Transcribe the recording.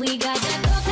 We got that.